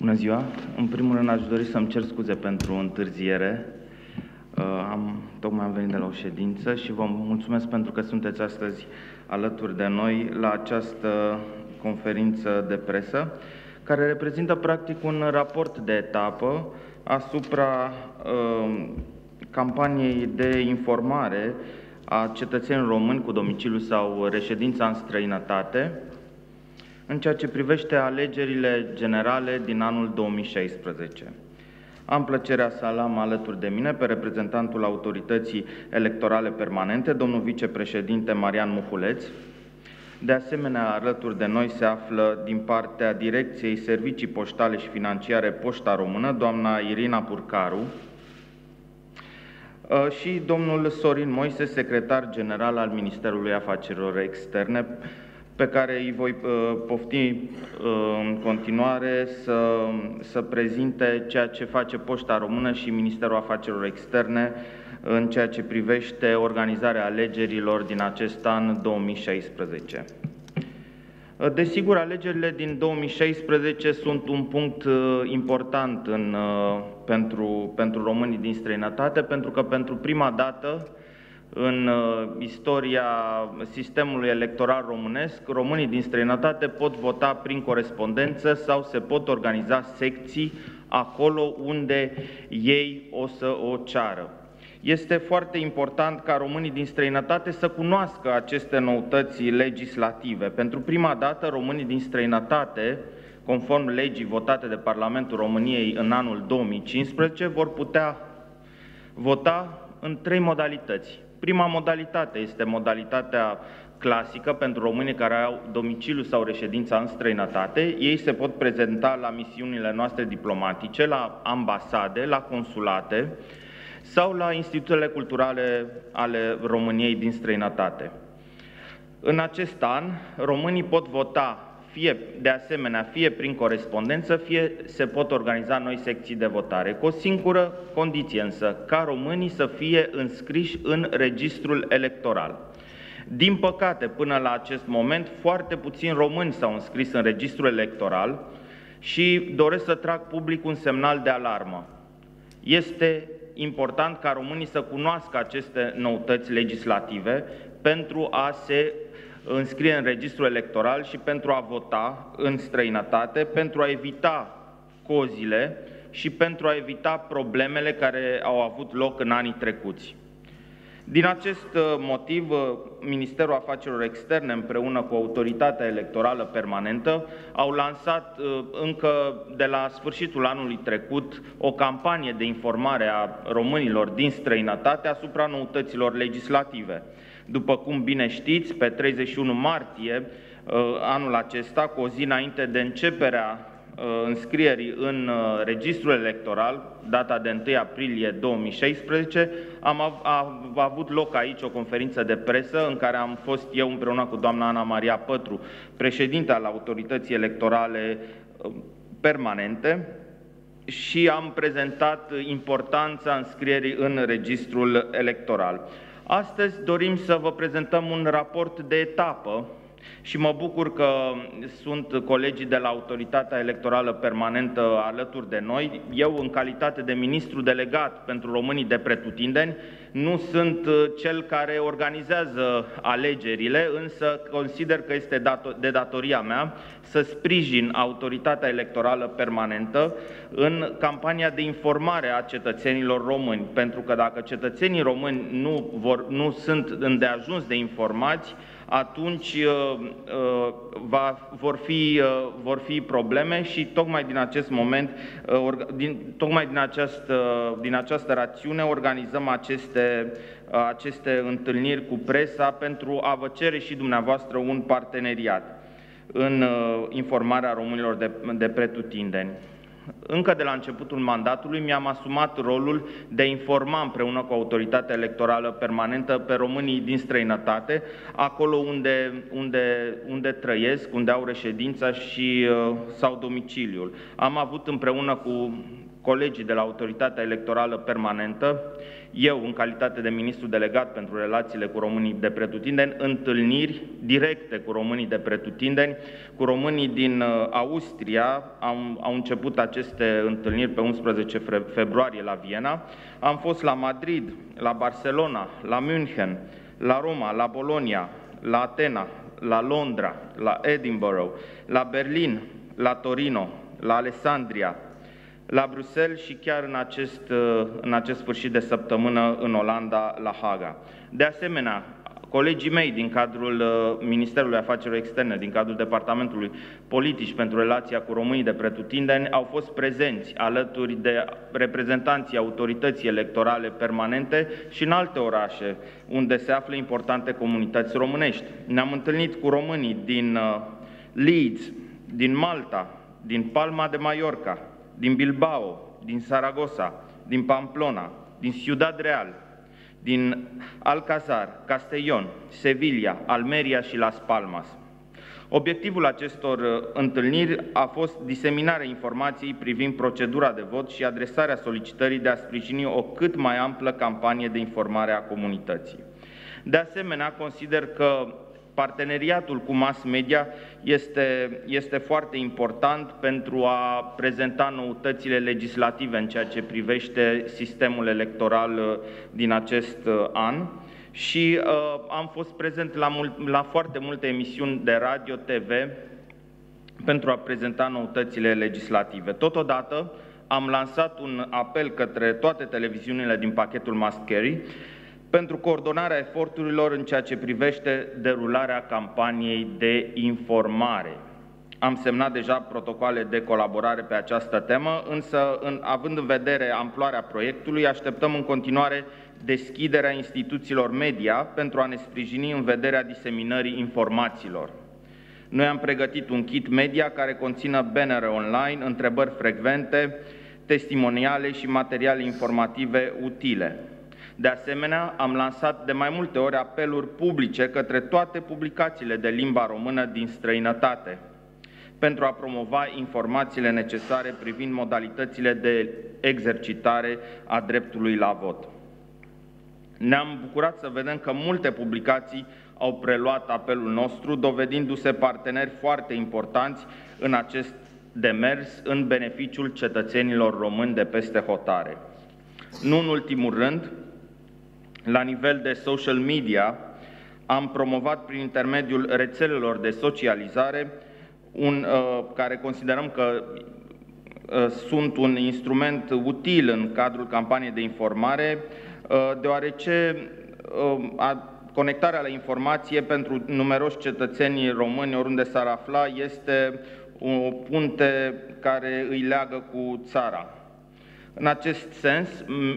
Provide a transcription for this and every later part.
Bună ziua! În primul rând aș dori să-mi cer scuze pentru întârziere. Uh, am, tocmai am venit de la o ședință și vă mulțumesc pentru că sunteți astăzi alături de noi la această conferință de presă, care reprezintă practic un raport de etapă asupra uh, campaniei de informare a cetățenilor români cu domiciliu sau reședința în străinătate, în ceea ce privește alegerile generale din anul 2016. Am plăcerea să am alături de mine pe reprezentantul Autorității Electorale Permanente, domnul vicepreședinte Marian Muhuleț. De asemenea, alături de noi se află din partea Direcției Servicii Poștale și Financiare Poșta Română, doamna Irina Purcaru, uh, și domnul Sorin Moise, secretar general al Ministerului Afacerilor Externe, pe care îi voi uh, pofti uh, în continuare să, să prezinte ceea ce face Poșta Română și Ministerul Afacerilor Externe în ceea ce privește organizarea alegerilor din acest an 2016. Uh, desigur, alegerile din 2016 sunt un punct important în, pentru, pentru românii din străinătate, pentru că pentru prima dată în uh, istoria sistemului electoral românesc, românii din străinătate pot vota prin corespondență sau se pot organiza secții acolo unde ei o să o ceară. Este foarte important ca românii din străinătate să cunoască aceste noutăți legislative. Pentru prima dată, românii din străinătate, conform legii votate de Parlamentul României în anul 2015, vor putea vota în trei modalități. Prima modalitate este modalitatea clasică pentru românii care au domiciliu sau reședința în străinătate. Ei se pot prezenta la misiunile noastre diplomatice, la ambasade, la consulate sau la instituțiile culturale ale României din străinătate. În acest an, românii pot vota fie de asemenea, fie prin corespondență, fie se pot organiza noi secții de votare, cu o singură condiție însă, ca românii să fie înscriși în registrul electoral. Din păcate, până la acest moment, foarte puțini români s-au înscris în registrul electoral și doresc să trag public un semnal de alarmă. Este important ca românii să cunoască aceste noutăți legislative pentru a se înscrie în registrul electoral și pentru a vota în străinătate, pentru a evita cozile și pentru a evita problemele care au avut loc în anii trecuți. Din acest uh, motiv, uh, Ministerul Afacerilor Externe împreună cu Autoritatea Electorală Permanentă au lansat uh, încă de la sfârșitul anului trecut o campanie de informare a românilor din străinătate asupra noutăților legislative. După cum bine știți, pe 31 martie uh, anul acesta, cu o zi înainte de începerea uh, înscrierii în uh, registrul electoral, data de 1 aprilie 2016, am av avut loc aici o conferință de presă în care am fost eu împreună cu doamna Ana Maria Pătru, președinte al autorității electorale permanente, și am prezentat importanța înscrierii în registrul electoral. Astăzi dorim să vă prezentăm un raport de etapă și mă bucur că sunt colegii de la Autoritatea Electorală Permanentă alături de noi. Eu, în calitate de ministru delegat pentru românii de pretutindeni, nu sunt uh, cel care organizează alegerile, însă consider că este de datoria mea să sprijin Autoritatea Electorală Permanentă în campania de informare a cetățenilor români, pentru că dacă cetățenii români nu, vor, nu sunt îndeajuns de informați, atunci uh, uh, va, vor, fi, uh, vor fi probleme și tocmai din acest moment, din, tocmai din această, din această rațiune organizăm aceste, aceste întâlniri cu presa pentru a vă cere și dumneavoastră un parteneriat în informarea românilor de, de pretutindeni încă de la începutul mandatului mi-am asumat rolul de a informa împreună cu autoritatea electorală permanentă pe românii din străinătate, acolo unde, unde, unde trăiesc, unde au reședința și uh, sau domiciliul. Am avut împreună cu colegii de la Autoritatea Electorală Permanentă, eu, în calitate de ministru delegat pentru relațiile cu românii de pretutindeni, întâlniri directe cu românii de pretutindeni, cu românii din uh, Austria. Am, au început aceste întâlniri pe 11 februarie la Viena. Am fost la Madrid, la Barcelona, la München, la Roma, la Bologna, la Atena, la Londra, la Edinburgh, la Berlin, la Torino, la Alessandria, la Bruxelles și chiar în acest, uh, în acest sfârșit de săptămână în Olanda, la Haga. De asemenea, colegii mei din cadrul uh, Ministerului Afacerilor Externe, din cadrul Departamentului Politici pentru relația cu românii de pretutindeni, au fost prezenți alături de reprezentanții autorității electorale permanente și în alte orașe unde se află importante comunități românești. Ne-am întâlnit cu românii din uh, Leeds, din Malta, din Palma de Mallorca, din Bilbao, din Saragossa, din Pamplona, din Ciudad Real, din Alcazar, Castellón, Sevilla, Almeria și Las Palmas. Obiectivul acestor uh, întâlniri a fost diseminarea informației privind procedura de vot și adresarea solicitării de a sprijini o cât mai amplă campanie de informare a comunității. De asemenea, consider că Parteneriatul cu mass media este, este foarte important pentru a prezenta noutățile legislative în ceea ce privește sistemul electoral uh, din acest uh, an și uh, am fost prezent la, mult, la foarte multe emisiuni de radio, TV, pentru a prezenta noutățile legislative. Totodată, am lansat un apel către toate televiziunile din pachetul Must Carry pentru coordonarea eforturilor în ceea ce privește derularea campaniei de informare. Am semnat deja protocoale de colaborare pe această temă, însă, în, având în vedere amploarea proiectului, așteptăm în continuare deschiderea instituțiilor media pentru a ne sprijini în vederea diseminării informațiilor. Noi am pregătit un kit media care conțină bannere online, întrebări frecvente, testimoniale și materiale informative utile. De asemenea, am lansat de mai multe ori apeluri publice către toate publicațiile de limba română din străinătate pentru a promova informațiile necesare privind modalitățile de exercitare a dreptului la vot. Ne-am bucurat să vedem că multe publicații au preluat apelul nostru, dovedindu-se parteneri foarte importanți în acest demers în beneficiul cetățenilor români de peste hotare. Nu în ultimul rând, la nivel de social media, am promovat prin intermediul rețelelor de socializare, un, uh, care considerăm că uh, sunt un instrument util în cadrul campaniei de informare, uh, deoarece uh, a, conectarea la informație pentru numeroși cetățeni români, oriunde s-ar afla, este o punte care îi leagă cu țara. În acest sens,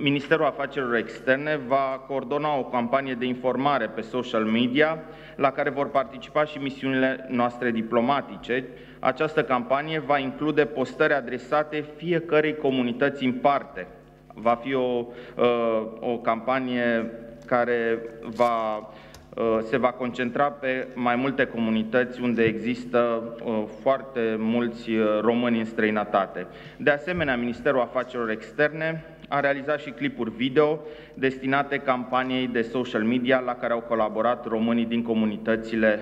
Ministerul Afacerilor Externe va coordona o campanie de informare pe social media, la care vor participa și misiunile noastre diplomatice. Această campanie va include postări adresate fiecărei comunități în parte. Va fi o, uh, o campanie care va Uh, se va concentra pe mai multe comunități unde există uh, foarte mulți uh, români în străinătate. De asemenea, Ministerul Afacerilor Externe a realizat și clipuri video destinate campaniei de social media la care au colaborat românii din comunitățile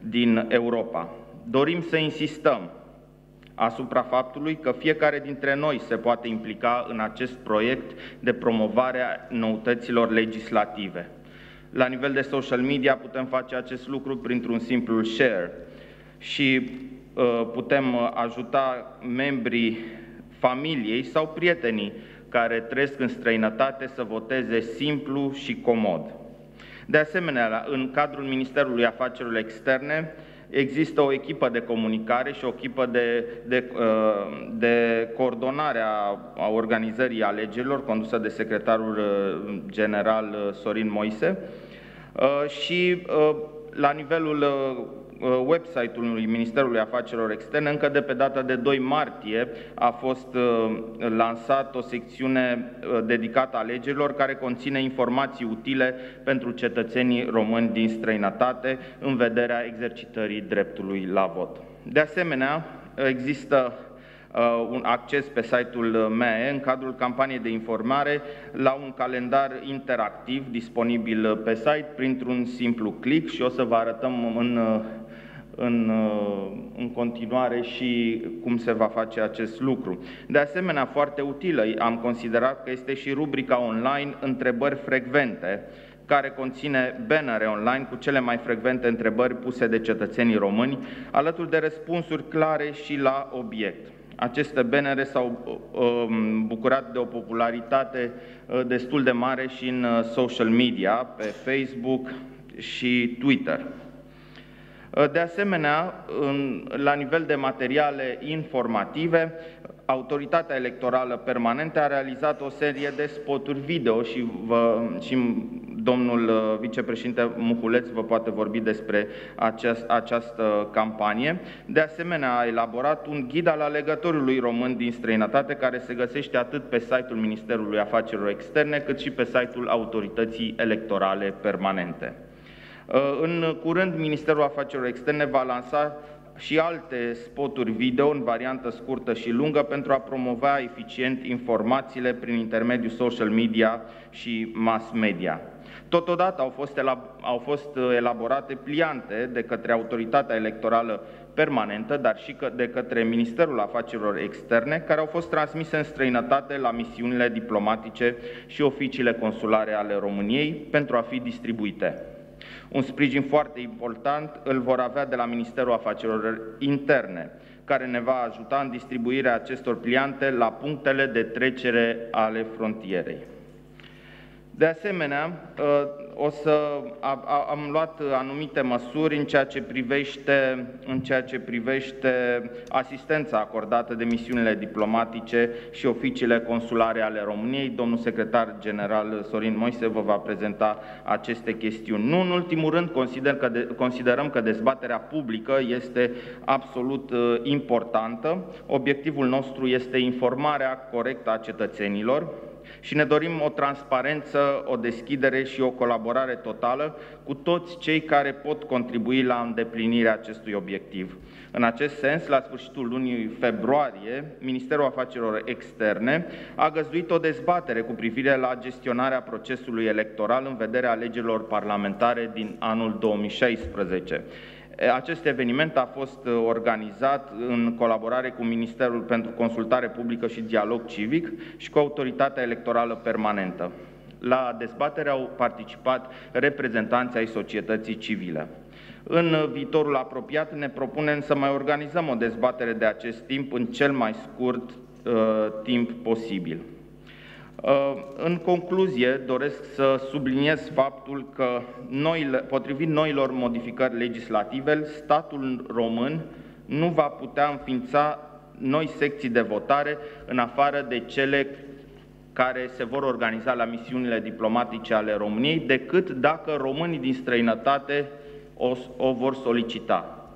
din Europa. Dorim să insistăm asupra faptului că fiecare dintre noi se poate implica în acest proiect de promovare a noutăților legislative. La nivel de social media putem face acest lucru printr-un simplu share și uh, putem uh, ajuta membrii familiei sau prietenii care trăiesc în străinătate să voteze simplu și comod. De asemenea, în cadrul Ministerului Afacerilor Externe există o echipă de comunicare și o echipă de, de, uh, de coordonare a, a organizării alegerilor condusă de secretarul general Sorin Moise, Uh, și uh, la nivelul uh, website-ului Ministerului Afacerilor Externe, încă de pe data de 2 martie a fost lansat o secțiune dedicată alegerilor care conține informații utile pentru cetățenii români din străinătate în vederea exercitării dreptului la vot. De asemenea, există uh, un acces pe site-ul ME în cadrul campaniei de informare la un calendar interactiv disponibil pe site printr-un simplu click și o să vă arătăm în, în, în continuare și cum se va face acest lucru. De asemenea, foarte utilă am considerat că este și rubrica online Întrebări frecvente, care conține bannere online cu cele mai frecvente întrebări puse de cetățenii români, alături de răspunsuri clare și la obiect. Aceste bannere s-au um, bucurat de o popularitate uh, destul de mare și în uh, social media, pe Facebook și Twitter. Uh, de asemenea, la nivel de materiale informative, Autoritatea Electorală Permanentă a realizat o serie de spoturi video și, vă, și domnul uh, vicepreședinte Muhuleț vă poate vorbi despre aceast, această campanie. De asemenea, a elaborat un ghid al alegătorului român din străinătate care se găsește atât pe site-ul Ministerului Afacerilor Externe cât și pe site-ul Autorității Electorale Permanente. Uh, în curând, Ministerul Afacerilor Externe va lansa și alte spoturi video în variantă scurtă și lungă pentru a promova eficient informațiile prin intermediul social media și mass media. Totodată au fost, au fost uh, elaborate pliante de către Autoritatea Electorală Permanentă, dar și de către Ministerul Afacerilor Externe, care au fost transmise în străinătate la misiunile diplomatice și oficiile consulare ale României pentru a fi distribuite. Un sprijin foarte important îl vor avea de la Ministerul Afacerilor Interne, care ne va ajuta în distribuirea acestor pliante la punctele de trecere ale frontierei. De asemenea, ă, o să am luat anumite măsuri în ceea ce privește, în ceea ce privește asistența acordată de misiunile diplomatice și oficiile consulare ale României. Domnul secretar general Sorin Moise vă va prezenta aceste chestiuni. Nu în ultimul rând, consider că de, considerăm că dezbaterea publică este absolut ă, importantă. Obiectivul nostru este informarea corectă a cetățenilor, și ne dorim o transparență, o deschidere și o colaborare totală cu toți cei care pot contribui la îndeplinirea acestui obiectiv. În acest sens, la sfârșitul lunii februarie, Ministerul Afacerilor Externe a găzduit o dezbatere cu privire la gestionarea procesului electoral în vederea alegerilor parlamentare din anul 2016. Acest eveniment a fost organizat în colaborare cu Ministerul pentru Consultare Publică și Dialog Civic și cu Autoritatea Electorală Permanentă. La dezbatere au participat reprezentanții ai societății civile. În viitorul apropiat ne propunem să mai organizăm o dezbatere de acest timp în cel mai scurt uh, timp posibil. Uh, în concluzie, doresc să subliniez faptul că, noile, potrivit noilor modificări legislative, statul român nu va putea înființa noi secții de votare în afară de cele care se vor organiza la misiunile diplomatice ale României, decât dacă românii din străinătate o, o vor solicita.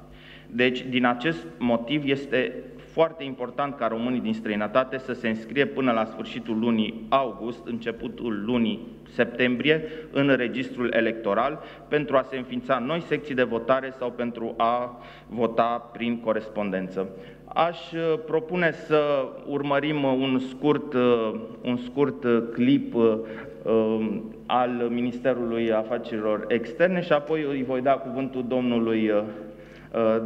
Deci, din acest motiv, este foarte important ca românii din străinătate să se înscrie până la sfârșitul lunii august, începutul lunii septembrie, în registrul electoral, pentru a se înființa noi secții de votare sau pentru a vota prin corespondență. Aș uh, propune să urmărim un scurt, uh, un scurt uh, clip al Ministerului Afacerilor Externe și apoi îi voi da cuvântul domnului Uh,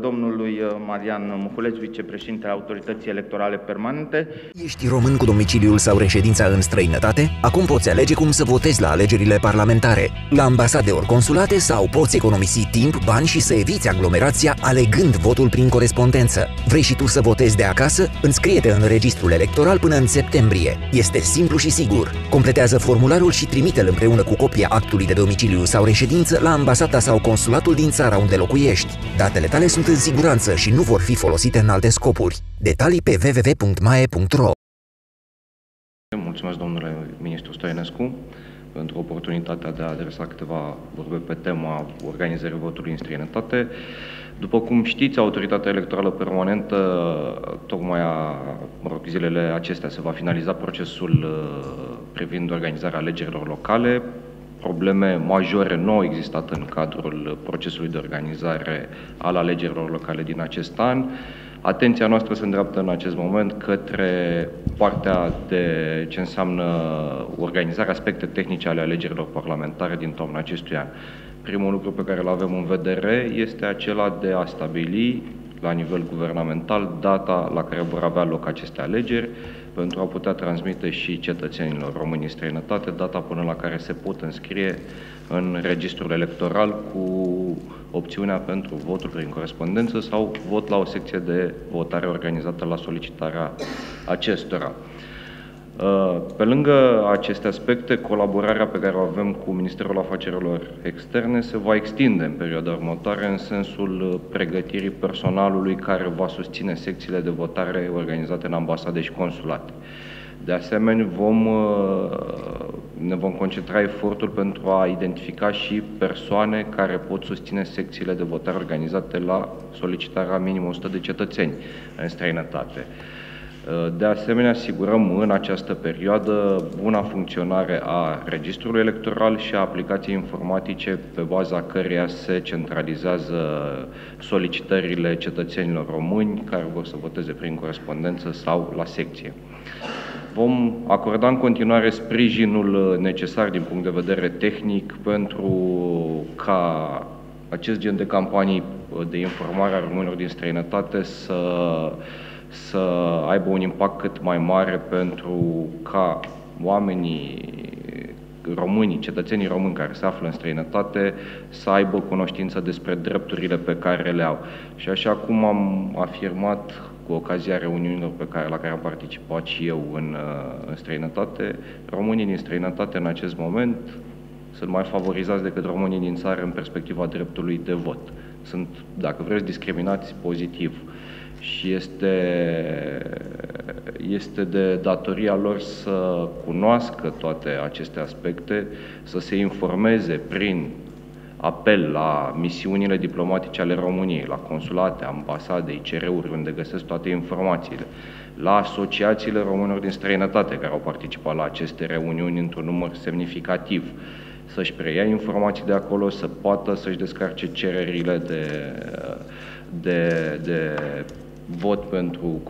domnului uh, Marian Muhuleț, vicepreședintele Autorității Electorale Permanente. Ești român cu domiciliul sau reședința în străinătate? Acum poți alege cum să votezi la alegerile parlamentare, la ambasade ori consulate sau poți economisi timp, bani și să eviți aglomerația alegând votul prin corespondență. Vrei și tu să votezi de acasă? Înscrie-te în registrul electoral până în septembrie. Este simplu și sigur. Completează formularul și trimite-l împreună cu copia actului de domiciliu sau reședință la ambasada sau consulatul din țara unde locuiești. Datele tale sunt în siguranță și nu vor fi folosite în alte scopuri. Detalii pe www.mae.ro Mulțumesc, domnule ministru Stoinescu, pentru oportunitatea de a adresa câteva vorbe pe tema organizării votului în străinătate. După cum știți, Autoritatea Electorală Permanentă, tocmai a, mă rog, zilele acestea se va finaliza procesul uh, privind organizarea alegerilor locale probleme majore nu au existat în cadrul procesului de organizare al alegerilor locale din acest an. Atenția noastră se îndreaptă în acest moment către partea de ce înseamnă organizarea aspecte tehnice ale alegerilor parlamentare din toamna acestui an. Primul lucru pe care îl avem în vedere este acela de a stabili la nivel guvernamental data la care vor avea loc aceste alegeri pentru a putea transmite și cetățenilor români în străinătate data până la care se pot înscrie în registrul electoral cu opțiunea pentru votul prin corespondență sau vot la o secție de votare organizată la solicitarea acestora. Uh, pe lângă aceste aspecte, colaborarea pe care o avem cu Ministerul Afacerilor Externe se va extinde în perioada următoare în sensul pregătirii personalului care va susține secțiile de votare organizate în ambasade și consulate. De asemenea, vom, uh, ne vom concentra efortul pentru a identifica și persoane care pot susține secțiile de votare organizate la solicitarea minim 100 de cetățeni în străinătate. Uh, de asemenea, asigurăm în această perioadă buna funcționare a registrului electoral și a aplicației informatice pe baza căreia se centralizează solicitările cetățenilor români care vor să voteze prin corespondență sau la secție. Vom acorda în continuare sprijinul necesar din punct de vedere tehnic pentru ca acest gen de campanii de informare a românilor din străinătate să să aibă un impact cât mai mare pentru ca oamenii românii, cetățenii români care se află în străinătate să aibă cunoștință despre drepturile pe care le au. Și așa cum am afirmat cu ocazia reuniunilor pe care, la care am participat și eu în, în străinătate, românii din străinătate în acest moment sunt mai favorizați decât românii din țară în perspectiva dreptului de vot. Sunt, dacă vreți, discriminați pozitiv și este, este de datoria lor să cunoască toate aceste aspecte, să se informeze prin apel la misiunile diplomatice ale României, la consulate, ambasade, ICR-uri, unde găsesc toate informațiile, la asociațiile românilor din străinătate care au participat la aceste reuniuni într-un număr semnificativ, să-și preia informații de acolo, să poată să-și descarce cererile de, de, de vot pentru,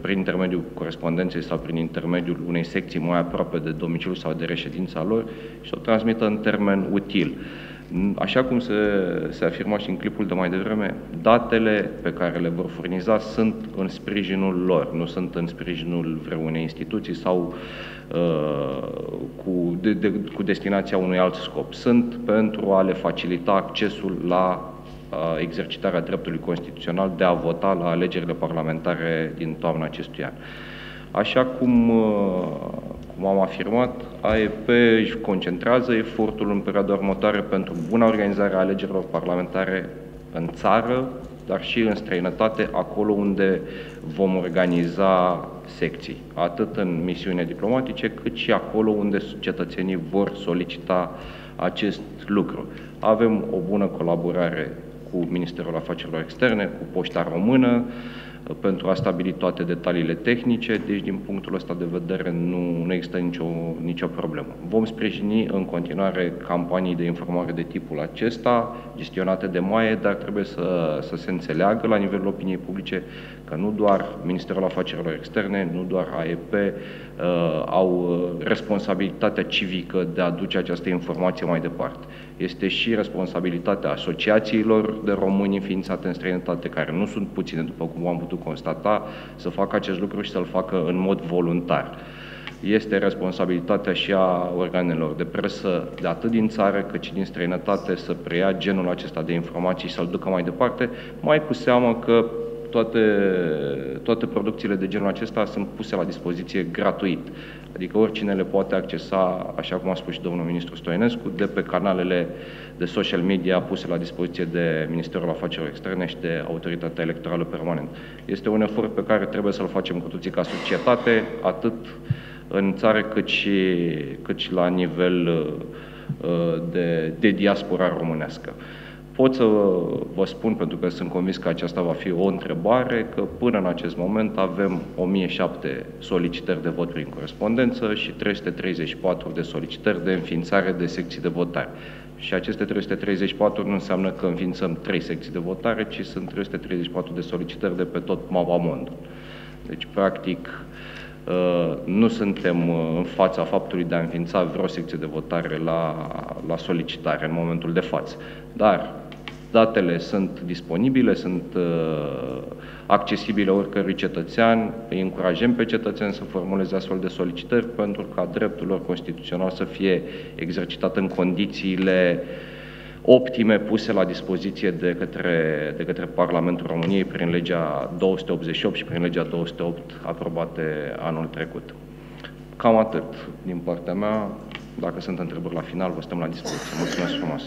prin intermediul corespondenței sau prin intermediul unei secții mai aproape de domiciliu sau de reședința lor și o transmită în termen util. Așa cum se, se afirma și în clipul de mai devreme, datele pe care le vor furniza sunt în sprijinul lor, nu sunt în sprijinul vreunei instituții sau uh, cu, de, de, cu destinația unui alt scop. Sunt pentru a le facilita accesul la exercitarea dreptului constituțional de a vota la alegerile parlamentare din toamna acestui an. Așa cum, cum am afirmat, AEP își concentrează efortul în perioada următoare pentru buna organizare a alegerilor parlamentare în țară, dar și în străinătate, acolo unde vom organiza secții, atât în misiune diplomatice, cât și acolo unde cetățenii vor solicita acest lucru. Avem o bună colaborare cu Ministerul Afacerilor Externe, cu Poșta Română, pentru a stabili toate detaliile tehnice, deci din punctul ăsta de vedere nu, nu există nicio, nicio problemă. Vom sprijini în continuare campanii de informare de tipul acesta, gestionate de MAE, dar trebuie să, să se înțeleagă la nivelul opiniei publice că nu doar Ministerul Afacerilor Externe, nu doar AEP uh, au uh, responsabilitatea civică de a duce această informație mai departe. Este și responsabilitatea asociațiilor de români înființate în străinătate, care nu sunt puține, după cum am putut constata, să facă acest lucru și să-l facă în mod voluntar este responsabilitatea și a organelor de presă, de atât din țară cât și din străinătate, să preia genul acesta de informații și să-l ducă mai departe, mai cu seamă că toate, toate producțiile de genul acesta sunt puse la dispoziție gratuit. Adică oricine le poate accesa, așa cum a spus și domnul ministru Stoinescu, de pe canalele de social media puse la dispoziție de Ministerul Afacerilor Externe și de Autoritatea Electorală Permanentă. Este un efort pe care trebuie să-l facem cu toții ca societate, atât în țară cât și, cât și la nivel uh, de, de diaspora românească. Pot să vă spun, pentru că sunt convins că aceasta va fi o întrebare, că până în acest moment avem 1007 solicitări de vot prin corespondență și 334 de solicitări de înființare de secții de votare. Și aceste 334 nu înseamnă că înființăm trei secții de votare, ci sunt 334 de solicitări de pe tot Mavamondul. Deci, practic, uh, nu suntem uh, în fața faptului de a înființa vreo secție de votare la, la solicitare în momentul de față. Dar datele sunt disponibile, sunt uh, accesibile oricărui cetățean, îi încurajăm pe cetățeni să formuleze astfel de solicitări pentru ca dreptul lor constituțional să fie exercitat în condițiile optime puse la dispoziție de către, de către Parlamentul României prin legea 288 și prin legea 208 aprobate anul trecut. Cam atât din partea mea. Dacă sunt întrebări la final, vă stăm la dispoziție. Mulțumesc frumos!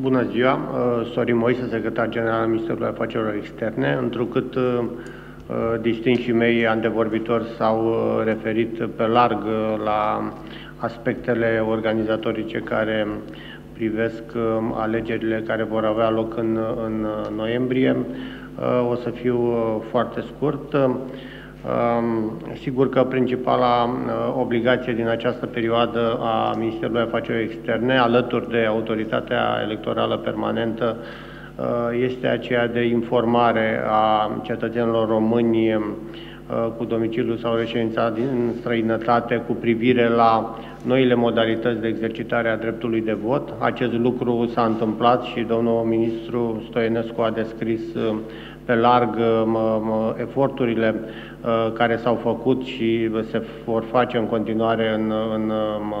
Bună ziua, uh, Sorin Moise, secretar general al Ministerului Afacerilor Externe. Întrucât uh, uh, distinșii mei antevorbitori s-au referit pe larg la aspectele organizatorice care privesc alegerile care vor avea loc în, în noiembrie, o să fiu foarte scurt. Sigur că principala uh, obligație din această perioadă a Ministerului Afacerilor Externe, alături de Autoritatea Electorală Permanentă, uh, este aceea de informare a cetățenilor români uh, cu domiciliu sau reședința din străinătate cu privire la noile modalități de exercitare a dreptului de vot. Acest lucru s-a întâmplat și domnul ministru Stoienescu a descris pe larg eforturile Uh, care s-au făcut și se vor face în continuare în, în, um,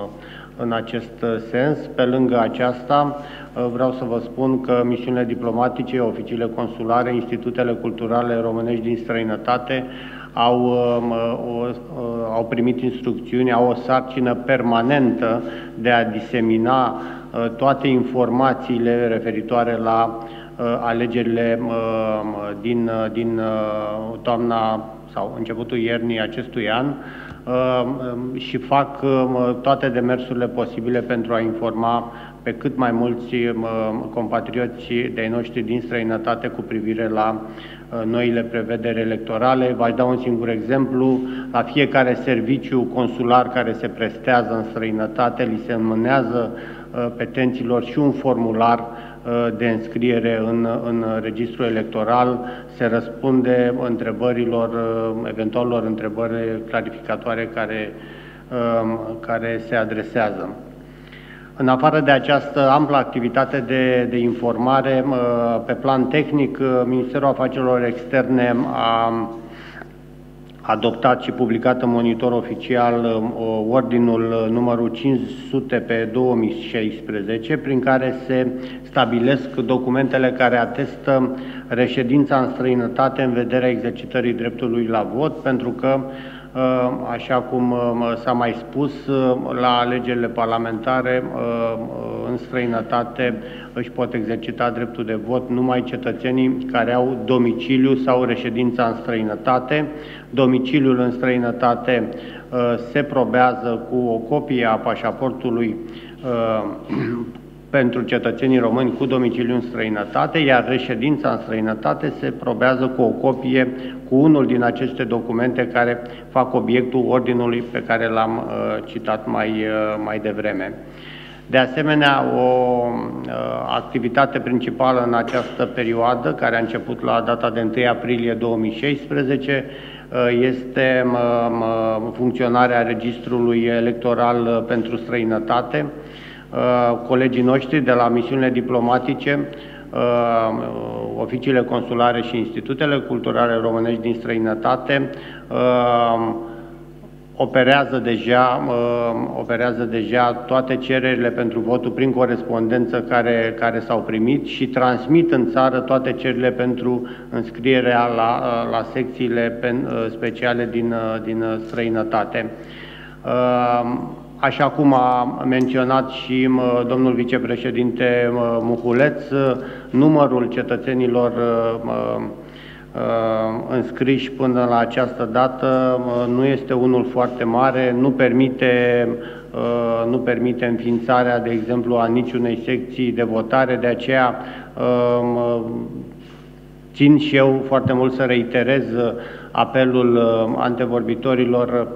în acest sens. Pe lângă aceasta, uh, vreau să vă spun că misiunile diplomatice, oficiile consulare, institutele culturale românești din străinătate au, um, o, au primit instrucțiuni, au o sarcină permanentă de a disemina uh, toate informațiile referitoare la alegerile um, din, din toamna sau începutul iernii acestui an uh, um, și fac uh, toate demersurile posibile pentru a informa pe cât mai mulți uh, compatrioți de-ai noștri din străinătate cu privire la noile prevederi electorale. V-aș da un singur exemplu. La fiecare serviciu consular care se prestează în străinătate, li se înmânează petenților și un formular Uh, de înscriere în, în registrul electoral, se răspunde întrebărilor, uh, eventualelor întrebări clarificatoare care, um, care se adresează. În afară de această amplă activitate de, de informare, uh, pe plan tehnic, Ministerul Afacerilor Externe a adoptat și publicat în monitor oficial um, ordinul uh, numărul 500 pe 2016, prin care se stabilesc documentele care atestă reședința în străinătate în vederea exercitării dreptului la vot, pentru că uh, așa cum uh, s-a mai spus, la alegerile parlamentare în străinătate își pot exercita dreptul de vot numai cetățenii care au domiciliu sau reședința în străinătate. Domiciliul în străinătate uh, se probează cu o copie a pașaportului uh, pentru cetățenii români cu domiciliu în străinătate, iar reședința în străinătate se probează cu o copie cu unul din aceste documente care fac obiectul ordinului pe care l-am uh, citat mai, mai devreme. De asemenea, o uh, activitate principală în această perioadă, care a început la data de 1 aprilie 2016, uh, este funcționarea registrului electoral pentru străinătate. Uh, colegii noștri de la misiunile diplomatice, oficiile consulare și institutele culturale românești din străinătate operează deja, operează deja toate cererile pentru votul prin corespondență care, care s-au primit și transmit în țară toate cererile pentru înscrierea la, la secțiile speciale din, din străinătate. Așa cum a menționat și domnul vicepreședinte Muculeț, numărul cetățenilor Uh, înscriși până la această dată uh, nu este unul foarte mare, nu permite, uh, nu permite înființarea, de exemplu, a niciunei secții de votare, de aceea țin și eu foarte mult să reiterez apelul antevorbitorilor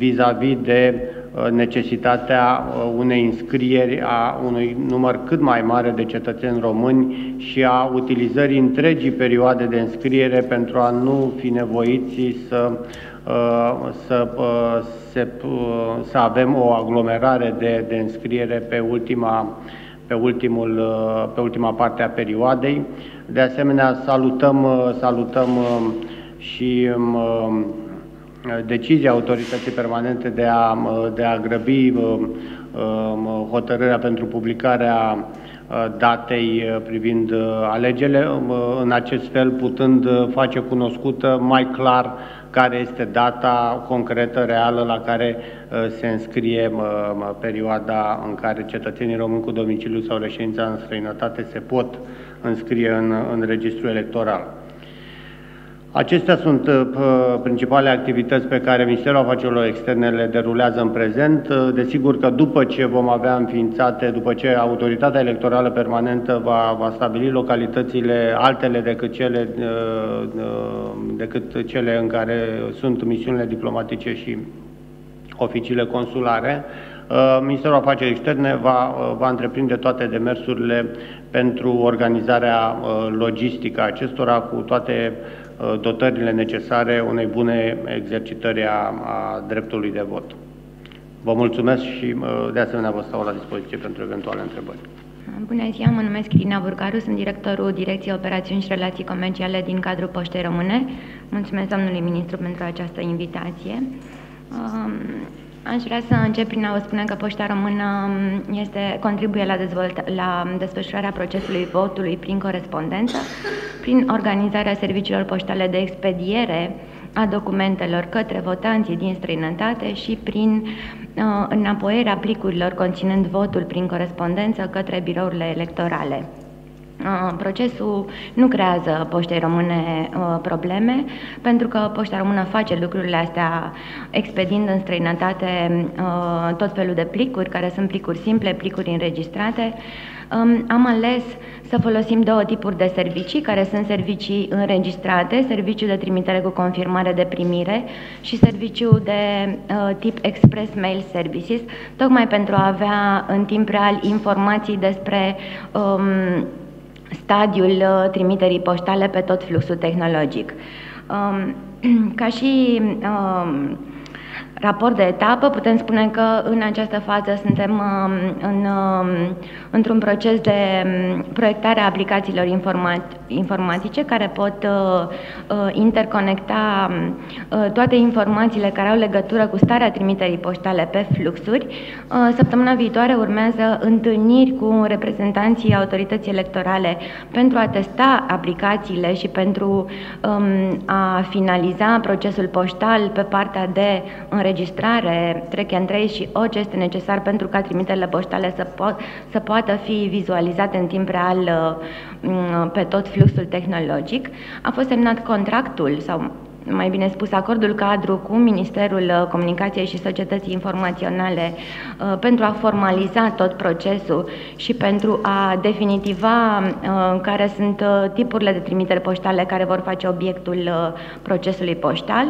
vis-a-vis -vis de necesitatea unei înscrieri a unui număr cât mai mare de cetățeni români și a utilizării întregii perioade de înscriere pentru a nu fi nevoiți să, să, să, să avem o aglomerare de, de înscriere pe ultima pe, ultimul, pe ultima parte a perioadei. De asemenea, salutăm, salutăm și um, decizia autorității permanente de a, de a grăbi um, um, hotărârea pentru publicarea datei privind alegerile, în acest fel putând face cunoscută mai clar care este data concretă, reală, la care se înscrie perioada în care cetățenii români cu domiciliu sau reședința în străinătate se pot înscrie în, în registrul electoral. Acestea sunt uh, principalele activități pe care Ministerul Afacerilor Externe le derulează în prezent. Uh, desigur că după ce vom avea înființate, după ce Autoritatea Electorală Permanentă va, va stabili localitățile altele decât cele, uh, decât cele în care sunt misiunile diplomatice și oficiile consulare, Ministerul Afacerilor Externe va, va întreprinde toate demersurile pentru organizarea logistică acestora cu toate Uh, dotările necesare unei bune exercitări a, a dreptului de vot. Vă mulțumesc și uh, de asemenea vă stau la dispoziție pentru eventuale întrebări. Bună ziua, mă numesc Irina Burgaru, sunt directorul Direcției Operațiuni și Relații Comerciale din cadrul Poștei Române. Mulțumesc domnului ministru pentru această invitație. Um, Aș vrea să încep prin a vă spune că Poșta Română este, contribuie la, dezvolt, la desfășurarea procesului votului prin corespondență, prin organizarea serviciilor poștale de expediere a documentelor către votanții din străinătate și prin uh, înapoierea plicurilor conținând votul prin corespondență către birourile electorale. Procesul nu creează poștei române probleme, pentru că poșta română face lucrurile astea expedind în străinătate tot felul de plicuri, care sunt plicuri simple, plicuri înregistrate. Am ales să folosim două tipuri de servicii, care sunt servicii înregistrate, serviciul de trimitere cu confirmare de primire și serviciul de uh, tip Express Mail Services, tocmai pentru a avea în timp real informații despre um, stadiul uh, trimiterii poștale pe tot fluxul tehnologic. Um, ca și um, raport de etapă, putem spune că în această fază suntem um, în, într-un proces de proiectare a aplicațiilor informatice care pot uh, uh, interconecta toate informațiile care au legătură cu starea trimiterii poștale pe fluxuri. Săptămâna viitoare urmează întâlniri cu reprezentanții autorității electorale pentru a testa aplicațiile și pentru um, a finaliza procesul poștal pe partea de înregistrare, track and trace și orice este necesar pentru ca trimiterile poștale să, po- să poată fi vizualizate în timp real uh, pe tot fluxul tehnologic. A fost semnat contractul sau mai bine spus, acordul cadru cu Ministerul uh, Comunicației și Societății Informaționale uh, pentru a formaliza tot procesul și pentru a definitiva uh, care sunt tipurile de trimitere poștale care vor face obiectul procesului poștal.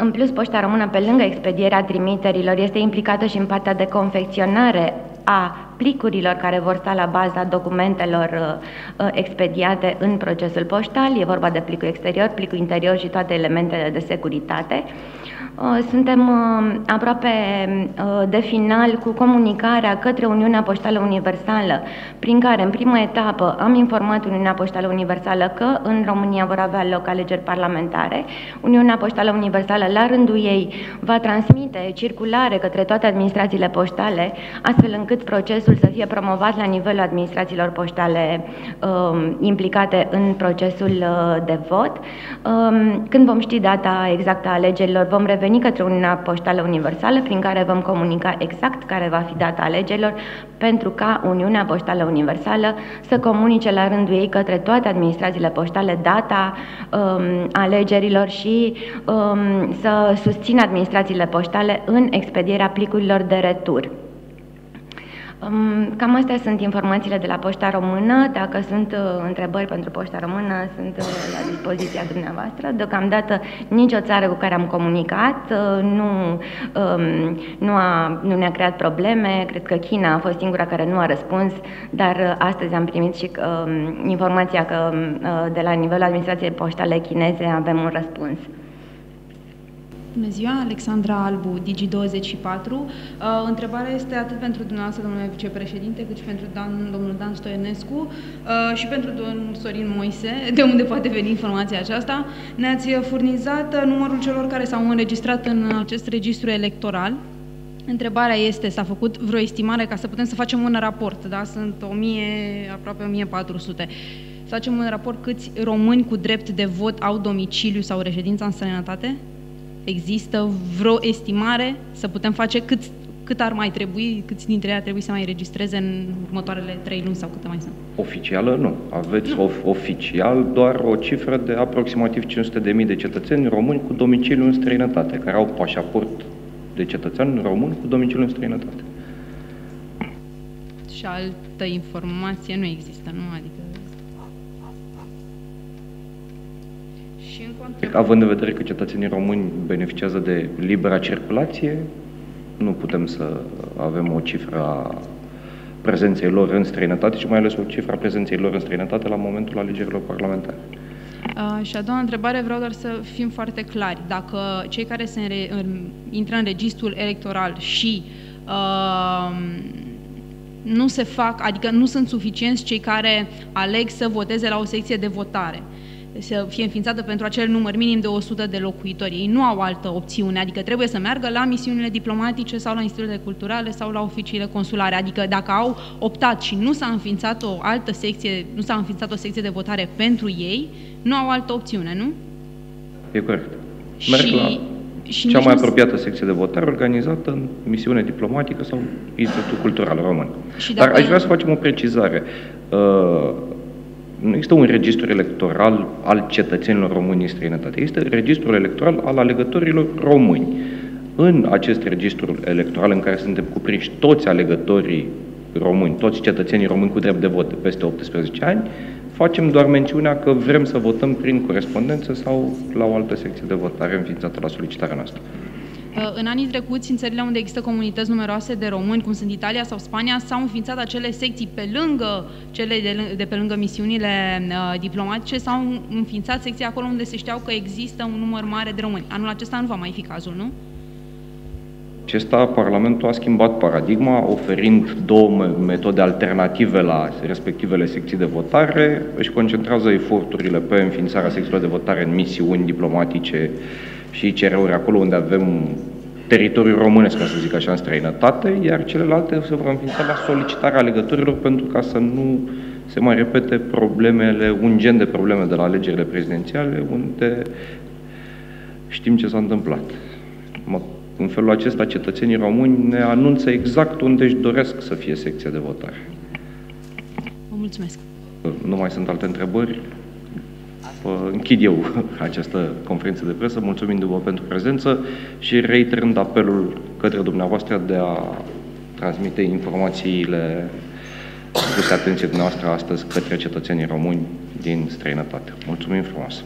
În plus, Poșta Română, pe lângă expedierea trimiterilor, este implicată și în partea de confecționare a plicurilor care vor sta la baza documentelor uh, uh, expediate în procesul poștal. E vorba de plicul exterior, plicul interior și toate elementele de securitate. Uh, suntem uh, aproape uh, de final cu comunicarea către Uniunea Poștală Universală, prin care, în prima etapă, am informat Uniunea Poștală Universală că în România vor avea loc alegeri parlamentare. Uniunea Poștală Universală, la rândul ei, va transmite circulare către toate administrațiile poștale, astfel încât procesul să fie promovat la nivelul administrațiilor poștale um, implicate în procesul de vot. Um, când vom ști data exactă a alegerilor, vom reveni veni către Uniunea Poștală Universală, prin care vom comunica exact care va fi data alegerilor, pentru ca Uniunea Poștală Universală să comunice la rândul ei către toate administrațiile poștale data um, alegerilor și um, să susțină administrațiile poștale în expedierea plicurilor de retur. Cam astea sunt informațiile de la Poșta Română. Dacă sunt uh, întrebări pentru Poșta Română, sunt uh, la dispoziția dumneavoastră. Deocamdată nicio țară cu care am comunicat uh, nu, um, nu, a, nu ne-a creat probleme. Cred că China a fost singura care nu a răspuns, dar astăzi am primit și um, informația că de la nivelul administrației poștale chineze avem un răspuns. Bună ziua, Alexandra Albu, Digi24. Uh, întrebarea este atât pentru dumneavoastră, domnule vicepreședinte, cât și pentru Dan, domnul Dan Stoienescu uh, și pentru domnul Sorin Moise, de unde poate veni informația aceasta. Ne-ați furnizat uh, numărul celor care s-au înregistrat în acest registru electoral. Întrebarea este, s-a făcut vreo estimare ca să putem să facem un raport, da? Sunt 1000, aproape 1400 să facem un raport câți români cu drept de vot au domiciliu sau reședința în străinătate? Există vreo estimare să putem face cât, cât ar mai trebui, câți dintre ei ar trebui să mai registreze în următoarele trei luni sau câte mai sunt? Oficială nu. Aveți nu. Of- oficial doar o cifră de aproximativ 500.000 de cetățeni români cu domiciliu în străinătate, care au pașaport de cetățean român cu domiciliu în străinătate. Și altă informație nu există, nu? Adică Având în vedere că cetățenii români beneficiază de libera circulație, nu putem să avem o cifră a prezenței lor în străinătate și mai ales o cifră a prezenței lor în străinătate la momentul alegerilor parlamentare. Uh, și a doua întrebare, vreau doar să fim foarte clari. Dacă cei care se în, intră în registrul electoral și uh, nu se fac, adică nu sunt suficienți cei care aleg să voteze la o secție de votare, să fie înființată pentru acel număr minim de 100 de locuitori. Ei nu au altă opțiune, adică trebuie să meargă la misiunile diplomatice sau la instituțiile culturale sau la oficiile consulare. Adică dacă au optat și nu s-a înființat o altă secție, nu s-a înființat o secție de votare pentru ei, nu au altă opțiune, nu? E corect. Merg și, la și cea mai apropiată secție de votare organizată în misiune diplomatică sau Institutul Cultural Român. Și dacă... Dar aș vrea să facem o precizare. Uh, nu există un registru electoral al cetățenilor români în străinătate. Este registrul electoral al alegătorilor români. În acest registru electoral în care suntem cuprinși toți alegătorii români, toți cetățenii români cu drept de vot de peste 18 ani, facem doar mențiunea că vrem să votăm prin corespondență sau la o altă secție de votare înființată la solicitarea noastră. Uh, în anii trecuți, în țările unde există comunități numeroase de români, cum sunt Italia sau Spania, s-au înființat acele secții pe lângă cele de, de pe lângă misiunile uh, diplomatice, s-au înființat secții acolo unde se știau că există un număr mare de români. Anul acesta nu va mai fi cazul, nu? Acesta, Parlamentul a schimbat paradigma, oferind două metode alternative la respectivele secții de votare, își concentrează eforturile pe înființarea secțiilor de votare în misiuni diplomatice și CR-uri acolo unde avem teritoriul românesc, ca să zic așa, în străinătate, iar celelalte se vor înființa la solicitarea alegătorilor pentru ca să nu se mai repete problemele, un gen de probleme de la alegerile prezidențiale, unde știm ce s-a întâmplat. În felul acesta, cetățenii români ne anunță exact unde își doresc să fie secția de votare. Vă mulțumesc. Nu mai sunt alte întrebări închid eu această conferință de presă, mulțumindu-vă pentru prezență și reiterând apelul către dumneavoastră de a transmite informațiile puse atenție dumneavoastră astăzi către cetățenii români din străinătate. Mulțumim frumos!